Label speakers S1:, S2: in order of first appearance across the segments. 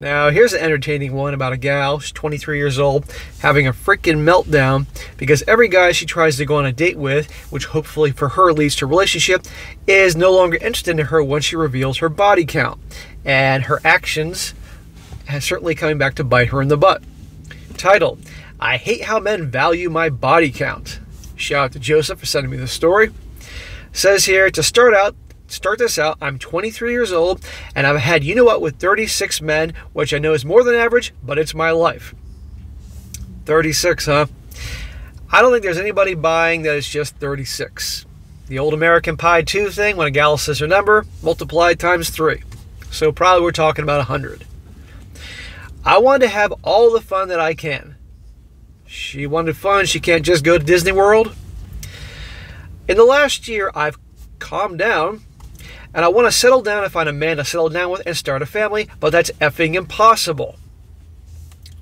S1: Now, here's an entertaining one about a gal. She's 23 years old, having a freaking meltdown because every guy she tries to go on a date with, which hopefully for her leads to a relationship, is no longer interested in her once she reveals her body count. And her actions has certainly coming back to bite her in the butt. Title I Hate How Men Value My Body Count. Shout out to Joseph for sending me the story. Says here to start out, start this out, I'm 23 years old and I've had, you know what, with 36 men, which I know is more than average, but it's my life. 36, huh? I don't think there's anybody buying that is just 36. The old American Pie 2 thing, when a gal says her number, multiplied times 3. So probably we're talking about 100. I want to have all the fun that I can. She wanted fun, she can't just go to Disney World. In the last year, I've calmed down and I want to settle down and find a man to settle down with and start a family, but that's effing impossible.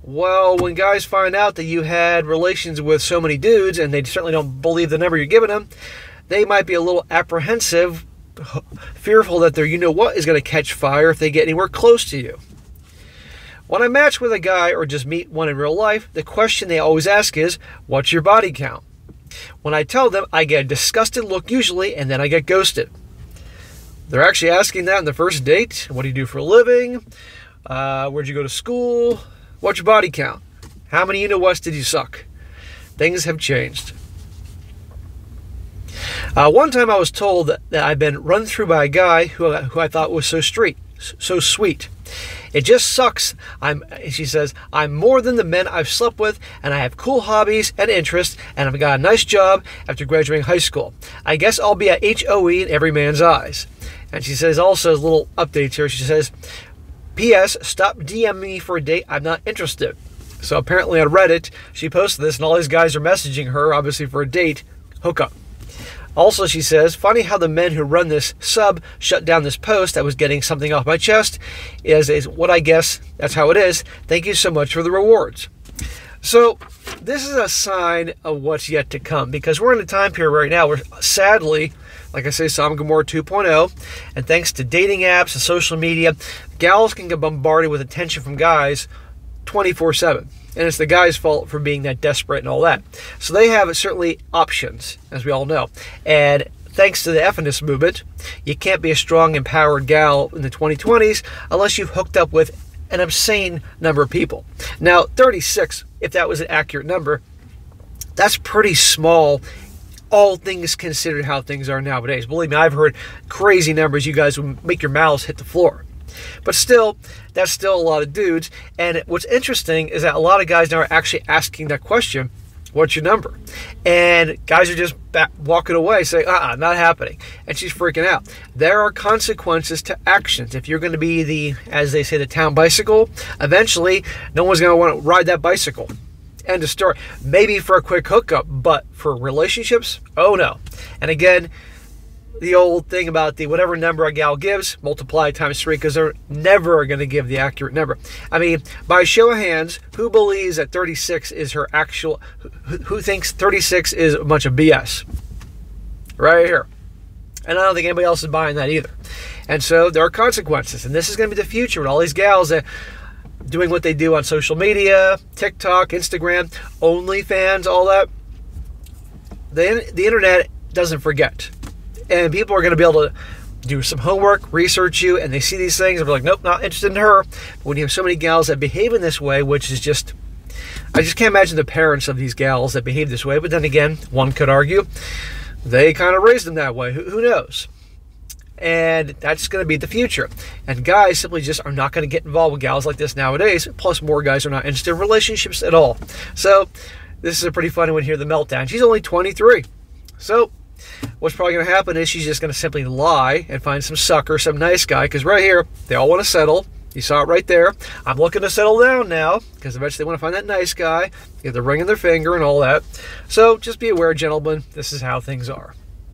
S1: Well, when guys find out that you had relations with so many dudes and they certainly don't believe the number you're giving them, they might be a little apprehensive, fearful that their you know what is going to catch fire if they get anywhere close to you. When I match with a guy or just meet one in real life, the question they always ask is, What's your body count? When I tell them, I get a disgusted look usually, and then I get ghosted. They're actually asking that in the first date. What do you do for a living? Uh, where'd you go to school? What's your body count? How many know what's did you suck? Things have changed. Uh, one time I was told that, that I'd been run through by a guy who, who I thought was so street, so sweet. It just sucks. I'm she says, I'm more than the men I've slept with and I have cool hobbies and interests and I've got a nice job after graduating high school. I guess I'll be a HOE in every man's eyes. And she says also little updates here. She says, P.S. Stop DMing me for a date. I'm not interested. So apparently on Reddit, she posted this, and all these guys are messaging her, obviously for a date hookup. Also, she says, funny how the men who run this sub shut down this post that was getting something off my chest is, is what I guess that's how it is. Thank you so much for the rewards. So, this is a sign of what's yet to come because we're in a time period right now where sadly, like I say, and Gomorrah 2.0, and thanks to dating apps and social media, gals can get bombarded with attention from guys 24 7 and it's the guy's fault for being that desperate and all that. So they have certainly options, as we all know. And thanks to the feminist movement, you can't be a strong, empowered gal in the 2020s unless you've hooked up with an obscene number of people. Now, 36, if that was an accurate number, that's pretty small all things considered how things are nowadays. Believe me, I've heard crazy numbers. You guys would make your mouths hit the floor. But still, that's still a lot of dudes. And what's interesting is that a lot of guys now are actually asking that question what's your number? And guys are just back, walking away saying, uh uh not happening. And she's freaking out. There are consequences to actions. If you're going to be the, as they say, the town bicycle, eventually no one's going to want to ride that bicycle. End of story. Maybe for a quick hookup, but for relationships, oh no. And again, the old thing about the whatever number a gal gives, multiply times three, because they're never going to give the accurate number. I mean, by show of hands, who believes that 36 is her actual, who, who thinks 36 is a bunch of BS? Right here. And I don't think anybody else is buying that either. And so there are consequences. And this is going to be the future with all these gals that doing what they do on social media, TikTok, Instagram, OnlyFans, all that. The, the internet doesn't forget and people are going to be able to do some homework, research you, and they see these things and they're like, nope, not interested in her. But when you have so many gals that behave in this way, which is just, I just can't imagine the parents of these gals that behave this way. But then again, one could argue they kind of raised them that way. Who, who knows? And that's going to be the future. And guys simply just are not going to get involved with gals like this nowadays. Plus, more guys are not interested in relationships at all. So, this is a pretty funny one here the meltdown. She's only 23. So, what's probably going to happen is she's just going to simply lie and find some sucker, some nice guy, because right here, they all want to settle. You saw it right there. I'm looking to settle down now because eventually they want to find that nice guy, get the ring in their finger and all that. So just be aware, gentlemen, this is how things are.